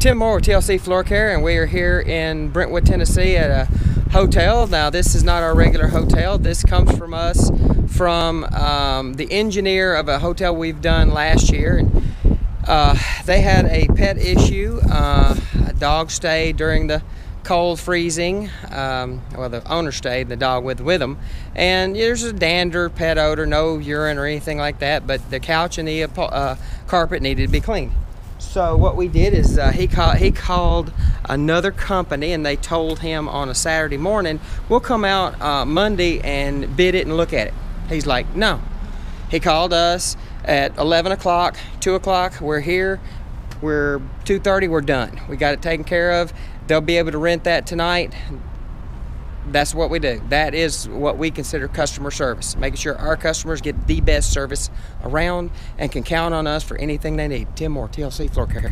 Tim Moore with TLC Floor Care, and we are here in Brentwood, Tennessee at a hotel. Now, this is not our regular hotel. This comes from us from um, the engineer of a hotel we've done last year. And, uh, they had a pet issue. Uh, a dog stayed during the cold freezing. Um, well, the owner stayed, and the dog with with them, and there's a dander, pet odor, no urine or anything like that. But the couch and the uh, carpet needed to be cleaned. So what we did is uh, he called he called another company and they told him on a Saturday morning we'll come out uh, Monday and bid it and look at it. He's like no. He called us at 11 o'clock, 2 o'clock. We're here. We're 2:30. We're done. We got it taken care of. They'll be able to rent that tonight that's what we do. That is what we consider customer service, making sure our customers get the best service around and can count on us for anything they need. Tim Moore, TLC Floor Care.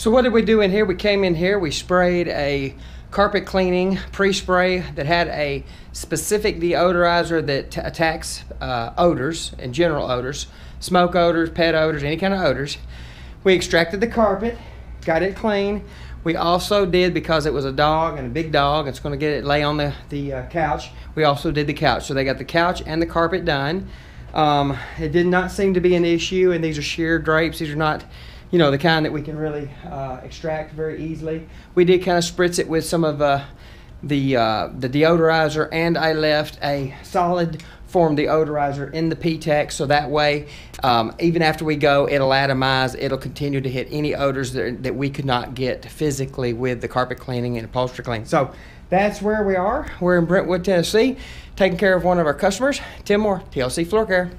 So what did we do in here? We came in here, we sprayed a carpet cleaning pre-spray that had a specific deodorizer that attacks uh, odors and general odors, smoke odors, pet odors, any kind of odors. We extracted the carpet, got it clean. We also did, because it was a dog and a big dog, it's going to get it lay on the, the uh, couch, we also did the couch. So they got the couch and the carpet done. Um, it did not seem to be an issue, and these are sheer drapes. These are not you know, the kind that we can really uh, extract very easily. We did kind of spritz it with some of uh, the, uh, the deodorizer and I left a solid form deodorizer in the PTAC so that way um, even after we go it'll atomize it'll continue to hit any odors that, that we could not get physically with the carpet cleaning and upholstery cleaning. So that's where we are. We're in Brentwood Tennessee taking care of one of our customers Tim Moore TLC Floor Care